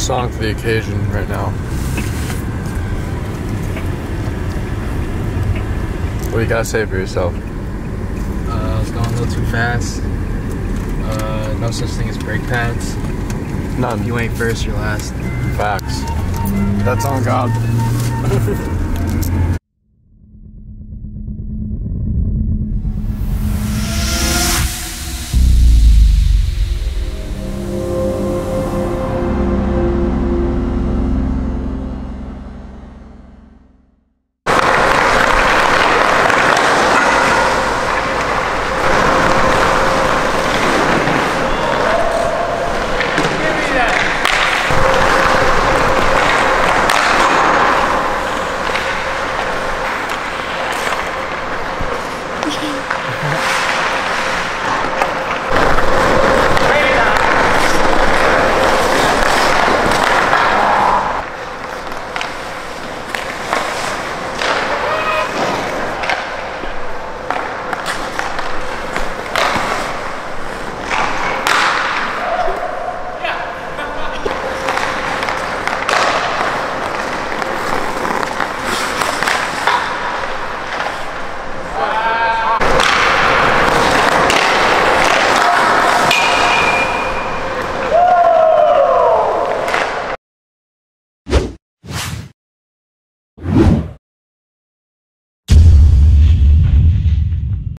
song for the occasion right now. What do you gotta say for yourself? Uh, I was going a little too fast. Uh, no such thing as brake pads. None. You ain't first, you're last. Facts. That's on God.